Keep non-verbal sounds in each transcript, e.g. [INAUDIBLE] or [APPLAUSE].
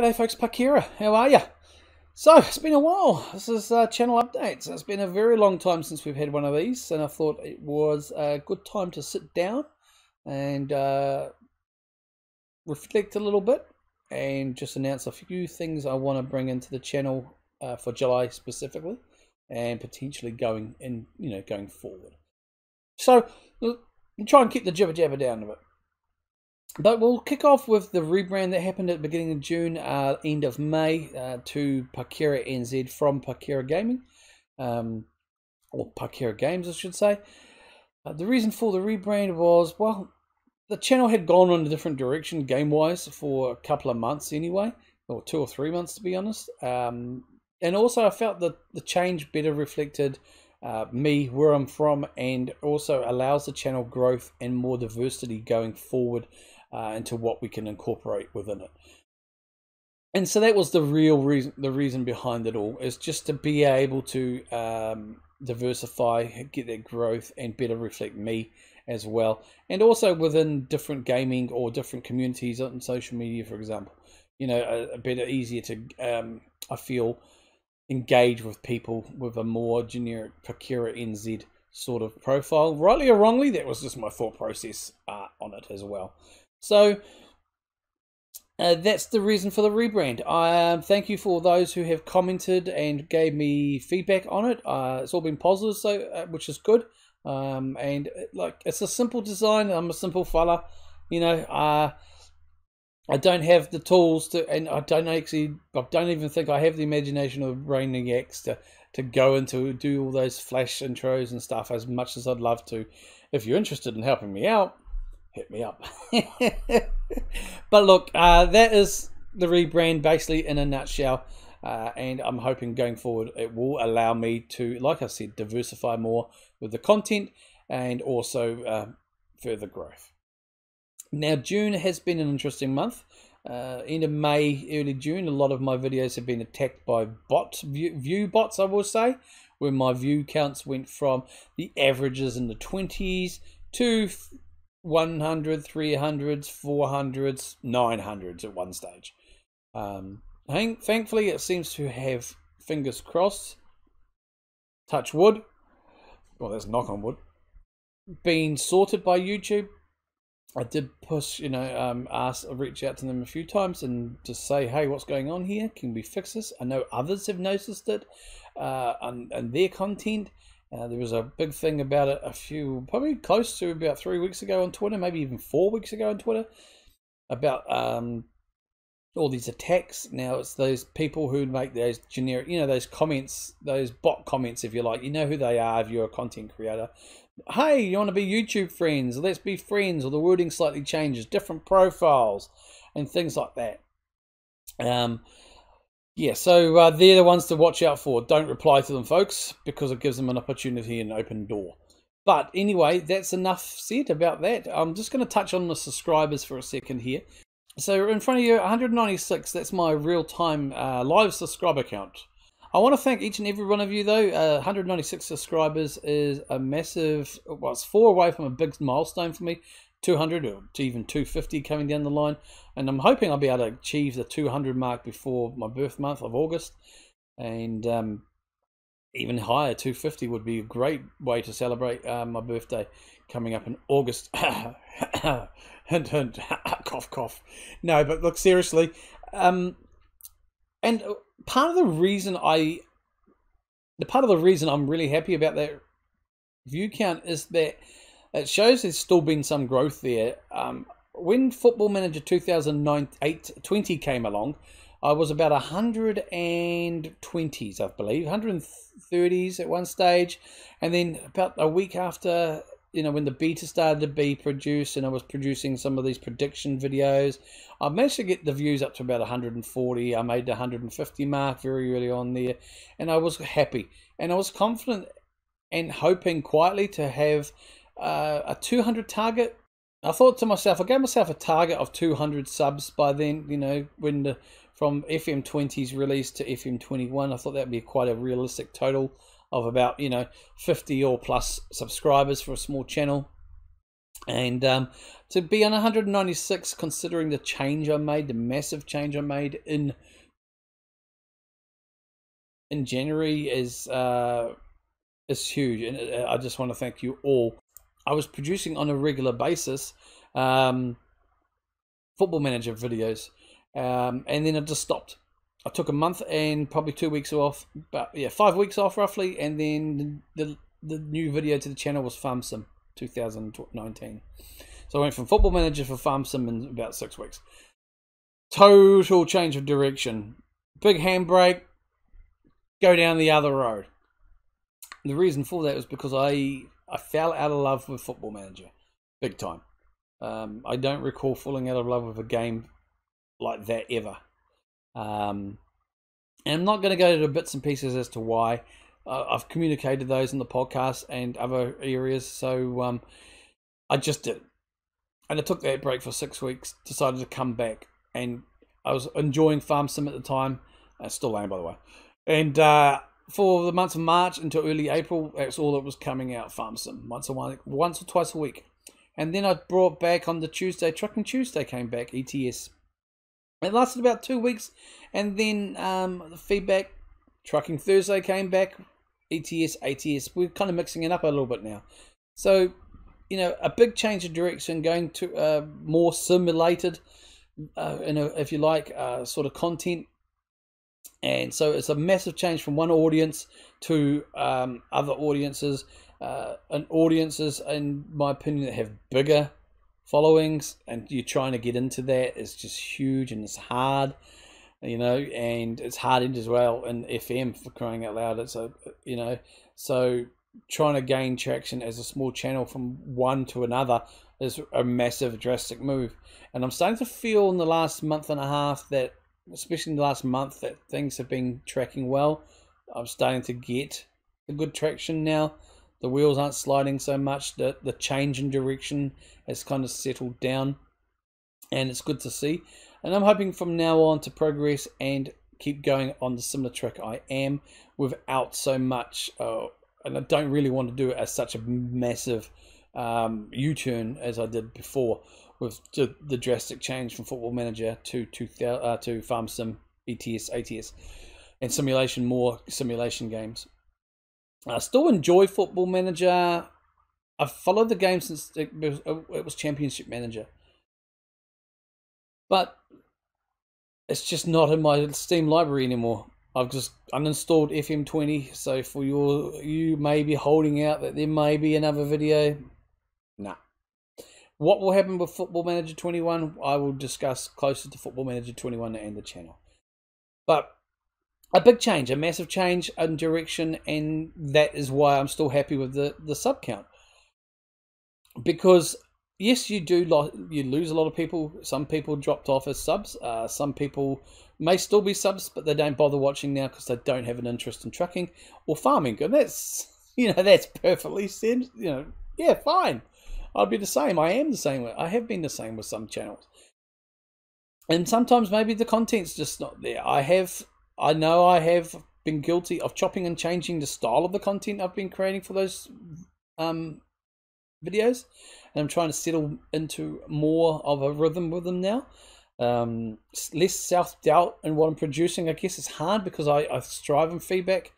G'day folks, Parkera. How are you? So, it's been a while. This is uh, channel updates. It's been a very long time since we've had one of these, and I thought it was a good time to sit down and uh, reflect a little bit and just announce a few things I want to bring into the channel uh, for July specifically and potentially going in, you know, going forward. So, try and keep the jibber jabber down a bit. But we'll kick off with the rebrand that happened at the beginning of June, uh, end of May, uh, to Parkera NZ from Parkera Gaming, um, or Parkera Games, I should say. Uh, the reason for the rebrand was, well, the channel had gone in a different direction game wise for a couple of months anyway, or two or three months to be honest. Um, and also, I felt that the change better reflected uh, me, where I'm from, and also allows the channel growth and more diversity going forward uh, into what we can incorporate within it. And so that was the real reason, the reason behind it all is just to be able to um, diversify, get that growth, and better reflect me as well, and also within different gaming or different communities on social media, for example. You know, a, a better, easier to, um, I feel, engage with people with a more generic Parkera NZ sort of profile. Rightly or wrongly, that was just my thought process uh, on it as well. So uh, that's the reason for the rebrand. I um, thank you for those who have commented and gave me feedback on it. Uh, it's all been positive, so uh, which is good. Um, and uh, like it's a simple design. I'm a simple fella, you know. Uh, I don't have the tools to, and I don't actually, I don't even think I have the imagination of Brainiac X to to go into do all those flash intros and stuff as much as I'd love to. If you're interested in helping me out, hit me up. [LAUGHS] but look, uh, that is the rebrand basically in a nutshell. Uh, and I'm hoping going forward it will allow me to, like I said, diversify more with the content and also uh, further growth. Now, June has been an interesting month. Uh, end of May, early June, a lot of my videos have been attacked by bot view, view bots, I will say, where my view counts went from the averages in the 20s to 100, 300s, 400s, 900s at one stage. Um, thankfully, it seems to have, fingers crossed, touch wood, well, that's knock on wood, been sorted by YouTube. I did push, you know, um, ask, reach out to them a few times and just say, hey, what's going on here? Can we fix this? I know others have noticed it uh, and, and their content. Uh, there was a big thing about it a few, probably close to about three weeks ago on Twitter, maybe even four weeks ago on Twitter, about um, all these attacks. Now it's those people who make those generic, you know, those comments, those bot comments, if you like. You know who they are if you're a content creator. Hey, you want to be YouTube friends? Let's be friends. Or the wording slightly changes, different profiles, and things like that. Um, yeah, so uh, they're the ones to watch out for. Don't reply to them, folks, because it gives them an opportunity and an open door. But anyway, that's enough said about that. I'm just going to touch on the subscribers for a second here. So in front of you, 196, that's my real-time uh, live subscriber count. I want to thank each and every one of you, though. Uh, 196 subscribers is a massive, well, it's four away from a big milestone for me. 200 or even 250 coming down the line. And I'm hoping I'll be able to achieve the 200 mark before my birth month of August. And um, even higher, 250 would be a great way to celebrate uh, my birthday coming up in August. [COUGHS] hint, hint, [COUGHS] cough, cough. No, but look, seriously. Um, and uh, part of the reason I, the part of the reason I'm really happy about that view count is that it shows there's still been some growth there. Um, when Football Manager 2020 came along, I was about 120s, I believe, 130s at one stage. And then about a week after, you know, when the beta started to be produced and I was producing some of these prediction videos, I managed to get the views up to about 140. I made the 150 mark very early on there, and I was happy. And I was confident and hoping quietly to have uh, a 200 target. I thought to myself, I gave myself a target of 200 subs by then. You know, when the from FM20's release to FM21, I thought that would be quite a realistic total of about you know 50 or plus subscribers for a small channel. And um, to be on 196, considering the change I made, the massive change I made in in January, is uh, is huge. And uh, I just want to thank you all. I was producing on a regular basis um, football manager videos, um, and then I just stopped. I took a month and probably two weeks off, but yeah, five weeks off roughly, and then the the new video to the channel was Farm Sim 2019. So I went from Football Manager for Farm Sim in about six weeks. Total change of direction. Big handbrake. Go down the other road. The reason for that was because I I fell out of love with Football Manager, big time. Um, I don't recall falling out of love with a game like that ever. Um, and I'm not going to go to bits and pieces as to why. Uh, I've communicated those in the podcast and other areas, so um, I just did. And I took that break for six weeks, decided to come back, and I was enjoying Farm Sim at the time. I still am, by the way. And uh, for the months of March until early April, that's all that was coming out Farm Sim once a one, once or twice a week. And then I brought back on the Tuesday, Trucking Tuesday came back, ETS. It lasted about two weeks, and then um, the feedback, Trucking Thursday came back, ETS, ATS. We're kind of mixing it up a little bit now. So, you know, a big change of direction, going to uh, more simulated, uh, you know, if you like, uh, sort of content. And so it's a massive change from one audience to um, other audiences, uh, and audiences, in my opinion, that have bigger followings, and you're trying to get into that is just huge and it's hard, you know, and it's hard as well in FM for crying out loud. It's a, you know, so trying to gain traction as a small channel from one to another is a massive, drastic move. And I'm starting to feel in the last month and a half that, especially in the last month, that things have been tracking well. I'm starting to get a good traction now. The wheels aren't sliding so much. The the change in direction has kind of settled down, and it's good to see. And I'm hoping from now on to progress and keep going on the similar track I am without so much. Uh, and I don't really want to do it as such a massive um, U-turn as I did before with the, drastic change from Football Manager to to uh, to Farm Sim, ETS, ATS, and simulation more simulation games. I still enjoy Football Manager. I've followed the game since it was, it was Championship Manager. But it's just not in my Steam library anymore. I've just uninstalled FM20, so for your you may be holding out that there may be another video. Nah. What will happen with Football Manager 21, I will discuss closer to Football Manager 21 and the channel. But a big change, a massive change in direction, and that is why I'm still happy with the the sub count. Because yes, you do lo- you lose a lot of people. Some people dropped off as subs. Uh, some people may still be subs, but they don't bother watching now because they don't have an interest in trucking or farming. And that's [LAUGHS] you know that's perfectly said. You know, yeah, fine. I'd be the same. I am the same. I have been the same with some channels. And sometimes maybe the content's just not there. I have I know I have been guilty of chopping and changing the style of the content I've been creating for those um, videos, and I'm trying to settle into more of a rhythm with them now. Um, less self doubt in what I'm producing. I guess it's hard because I, I strive in feedback,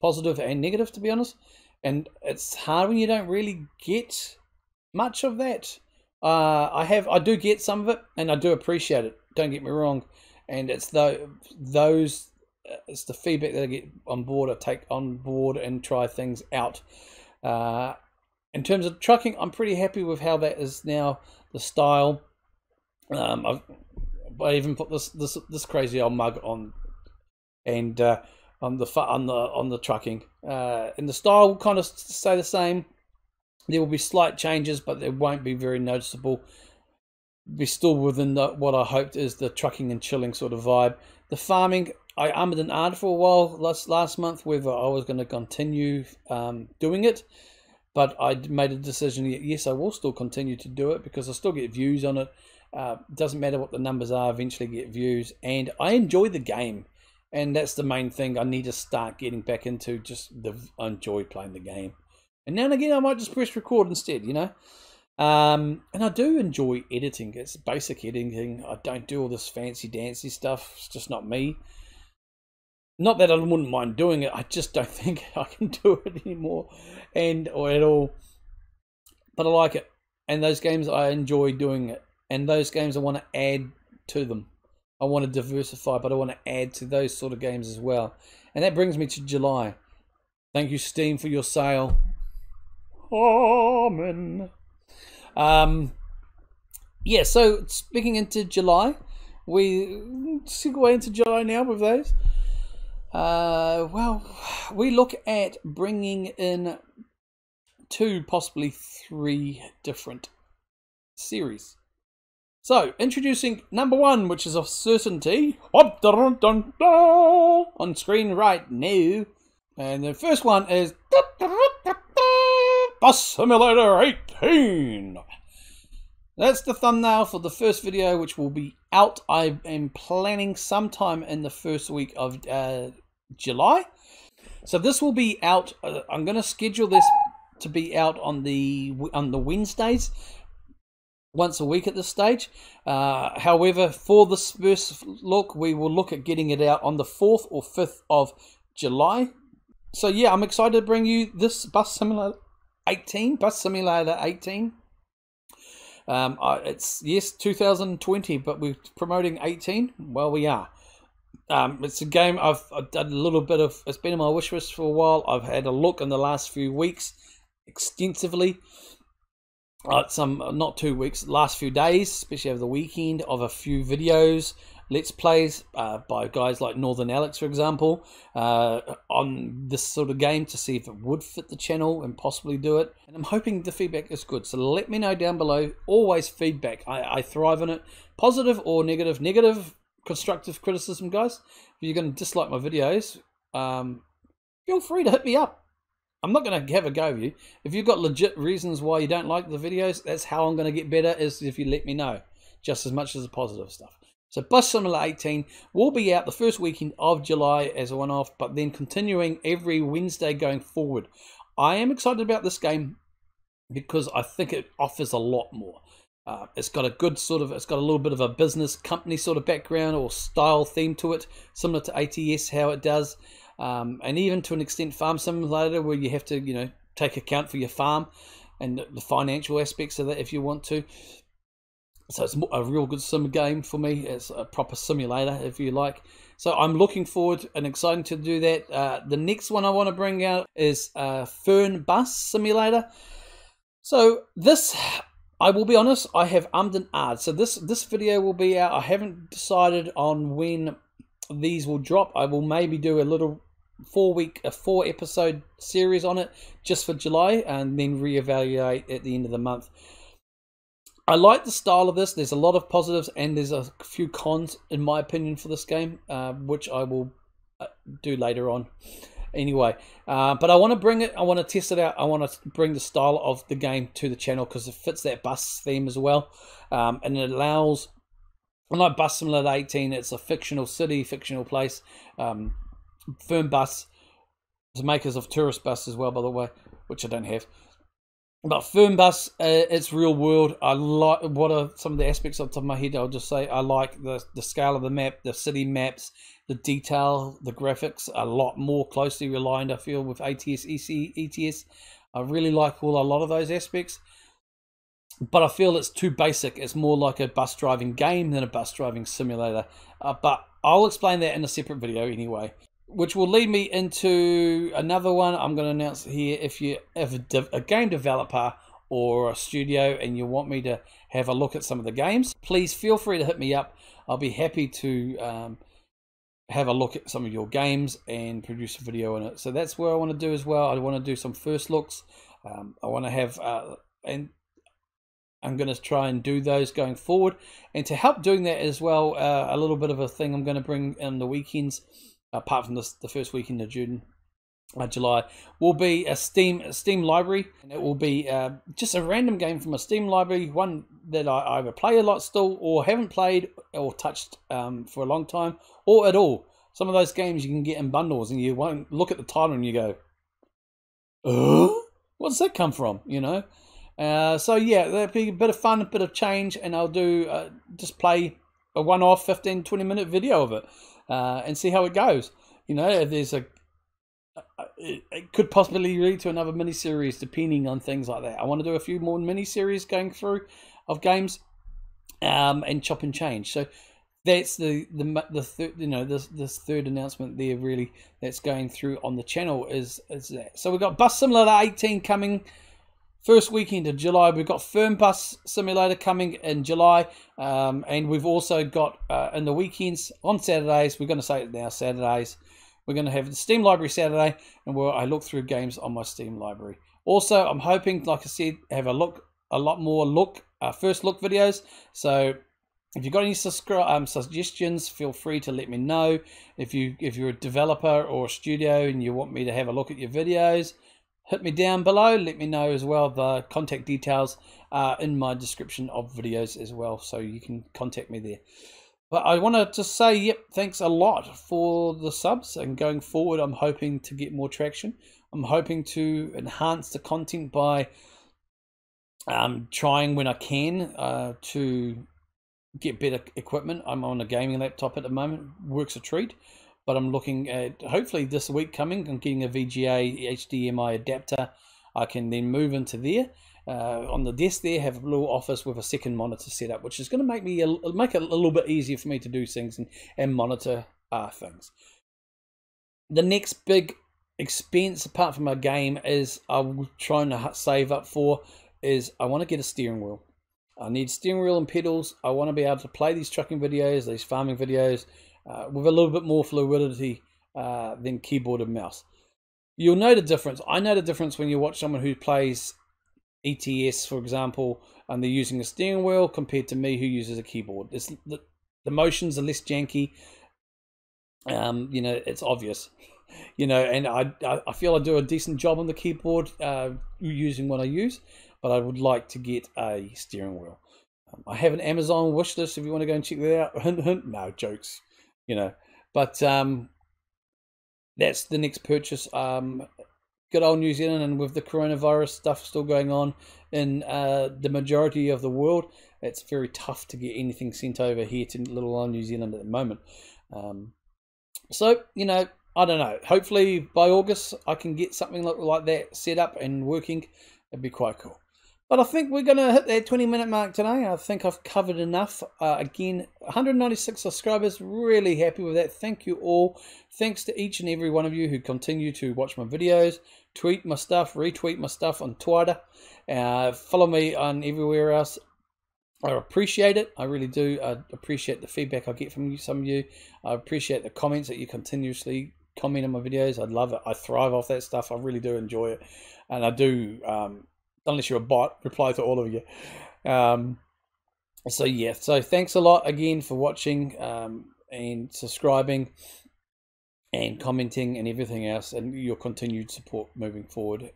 positive and negative, to be honest. And it's hard when you don't really get much of that. Uh, I have, I do get some of it, and I do appreciate it. Don't get me wrong. And it's the those it's the feedback that I get on board. I take on board and try things out. Uh, in terms of trucking, I'm pretty happy with how that is now. The style. Um, I've, I even put this this this crazy old mug on, and uh, on the on the on the trucking. Uh, and the style will kind of stay the same. There will be slight changes, but they won't be very noticeable. Be still within the, what I hoped is the trucking and chilling sort of vibe. The farming, I ummed and ahed for a while last last month whether I was going to continue um, doing it, but I made a decision. Yes, I will still continue to do it because I still get views on it. Uh, doesn't matter what the numbers are, eventually get views, and I enjoy the game, and that's the main thing. I need to start getting back into just the enjoy playing the game, and now and again I might just press record instead, you know. Um, and I do enjoy editing. It's basic editing. I don't do all this fancy dancy stuff. It's just not me. Not that I wouldn't mind doing it. I just don't [LAUGHS] think I can do it anymore, and or at all. But I like it, and those games I enjoy doing it, and those games I want to add to them. I want to diversify, but I want to add to those sort of games as well. And that brings me to July. Thank you, Steam, for your sale. Amen. Um, yeah, so speaking into July, we segue into July now with those. Uh, well, we look at bringing in two, possibly three different series. So, introducing number one, which is of certainty, on screen right now. And the first one is Bus Simulator 18. That's the thumbnail for the first video, which will be out. I am planning sometime in the first week of uh, July. So this will be out. Uh, I'm going to schedule this to be out on the on the Wednesdays once a week at this stage. Uh, however, for this first look, we will look at getting it out on the 4th or 5th of July. So yeah, I'm excited to bring you this Bus Simulator 18, Bus Simulator 18. Um, it's, yes, 2020, but we're promoting 18. Well, we are. Um, it's a game I've, I've, done a little bit of. It's been in my wish list for a while. I've had a look in the last few weeks extensively uh, some not two weeks, last few days, especially over the weekend, of a few videos, let's plays uh, by guys like Northern Alex, for example, uh, on this sort of game to see if it would fit the channel and possibly do it. And I'm hoping the feedback is good. So let me know down below. Always feedback. I, I thrive on it, positive or negative. Negative, constructive criticism, guys. If you're going to dislike my videos, um, feel free to hit me up. I'm not going to have a go with you. If you've got legit reasons why you don't like the videos, that's how I'm going to get better, is if you let me know, just as much as the positive stuff. So Bus Simulator 18 will be out the first weekend of July as a one-off, but then continuing every Wednesday going forward. I am excited about this game because I think it offers a lot more. Uh, it's got a good sort of, it's got a little bit of a business company sort of background or style theme to it, similar to ATS, how it does um, and even to an extent farm simulator where you have to you know take account for your farm and the financial aspects of that if you want to so it's a real good sim game for me it's a proper simulator if you like so i'm looking forward and excited to do that uh, the next one i want to bring out is uh, Fernbus simulator so this I will be honest, I have ummed and ahed. So this this video will be out. I haven't decided on when these will drop. I will maybe do a little four week a four episode series on it just for July and then reevaluate at the end of the month. I like the style of this. There's a lot of positives and there's a few cons in my opinion for this game, uh, which I will uh, do later on. Anyway, uh, but I want to bring it. I want to test it out. I want to bring the style of the game to the channel because it fits that bus theme as well, um, and it allows. Unlike Bus Simulator 18, it's a fictional city, fictional place. Um, bus, the makers of Tourist Bus as well, by the way, which I don't have. But Fernbus, uh, it's real world. I like what are some of the aspects of top of my head. I'll just say I like the the scale of the map, the city maps, the detail, the graphics a lot more closely aligned. I feel with ATS, EC, ETS. I really like all a lot of those aspects, but I feel it's too basic. It's more like a bus driving game than a bus driving simulator. Uh, but I'll explain that in a separate video anyway which will lead me into another one I'm going to announce here. If you have a, a, game developer or a studio and you want me to have a look at some of the games, please feel free to hit me up. I'll be happy to um, have a look at some of your games and produce a video on it. So that's where I want to do as well. I want to do some first looks. Um, I want to have uh, and I'm going to try and do those going forward. And to help doing that as well, uh, a little bit of a thing I'm going to bring in the weekends apart from this, the first weekend of June, uh, July, will be a Steam Steam library, and it will be uh, just a random game from a Steam library, one that I either play a lot still, or haven't played or touched um, for a long time, or at all. Some of those games you can get in bundles, and you won't look at the title and you go, "Oh, what's that come from?" You know. Uh, so yeah, that'll be a bit of fun, a bit of change, and I'll do uh, just play a one-off 15, 20 minute video of it uh, and see how it goes. You know, there's a it could possibly lead to another mini series depending on things like that. I want to do a few more mini series going through of games um, and chop and change. So that's the the the third you know this this third announcement there really that's going through on the channel is is that. So we've got Bus Simulator 18 coming first weekend of July. We've got Fernbus Simulator coming in July, um, and we've also got uh, in the weekends on Saturdays. We're going to say it now Saturdays. We're going to have the Steam Library Saturday, and where I look through games on my Steam Library. Also, I'm hoping, like I said, have a look a lot more look uh, first look videos. So if you've got any um, suggestions, feel free to let me know. If you if you're a developer or a studio and you want me to have a look at your videos, hit me down below. Let me know as well. The contact details are in my description of videos as well, so you can contact me there. But I want to just say, yep, thanks a lot for the subs. And going forward, I'm hoping to get more traction. I'm hoping to enhance the content by um, trying when I can uh, to get better equipment. I'm on a gaming laptop at the moment, works a treat. But I'm looking at hopefully this week coming. I'm getting a VGA HDMI adapter. I can then move into there. Uh, on the desk there, have a little office with a second monitor set up, which is going to make me a, make it a little bit easier for me to do things and, and monitor uh, things. The next big expense, apart from a game, is I'm trying to save up for is I want to get a steering wheel. I need steering wheel and pedals. I want to be able to play these trucking videos, these farming videos, uh, with a little bit more fluidity uh, than keyboard and mouse. You'll know the difference. I know the difference when you watch someone who plays ETS, for example, and they're using a steering wheel compared to me who uses a keyboard. It's, the, the motions are less janky. Um, you know, it's obvious. [LAUGHS] You know, and I, I feel I do a decent job on the keyboard uh, using what I use but I would like to get a steering wheel. Um, I have an Amazon wish list if you want to go and check that out. [LAUGHS] Hint, hint. No jokes, you know. But um, that's the next purchase. Um, good old New Zealand, and with the coronavirus stuff still going on in uh, the majority of the world, it's very tough to get anything sent over here to little old New Zealand at the moment. Um, so you know, I don't know. Hopefully by August I can get something like, like that set up and working. It'd be quite cool. But I think we're going to hit that 20 minute mark today. I think I've covered enough. Uh, again, 196 subscribers. Really happy with that. Thank you all. Thanks to each and every one of you who continue to watch my videos, tweet my stuff, retweet my stuff on Twitter, uh, follow me on everywhere else. I appreciate it. I really do. I appreciate the feedback I get from you, some of you. I appreciate the comments that you continuously comment on my videos. I love it. I thrive off that stuff. I really do enjoy it. And I do um, unless you're a bot, reply to all of you. Um, so yeah, so thanks a lot again for watching um, and subscribing and commenting and everything else, and your continued support moving forward.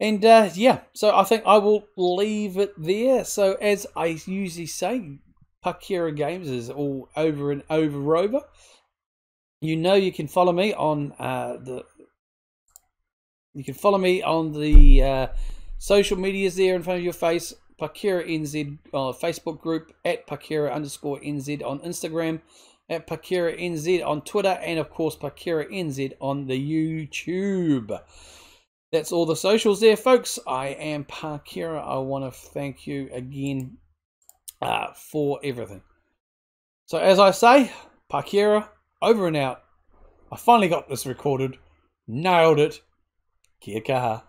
And uh, yeah, so I think I will leave it there. So as I usually say, Parkera Games is all over and over over. You know you can follow me on uh, the. You can follow me on the. Uh, Social media is there in front of your face. Parkera NZ uh, Facebook group at Parkera underscore NZ on Instagram, at Parkera NZ on Twitter, and of course Parkera NZ on the YouTube. That's all the socials there, folks. I am Parkera. I want to thank you again uh, for everything. So, as I say, Parkera, over and out. I finally got this recorded. Nailed it. Kia kaha.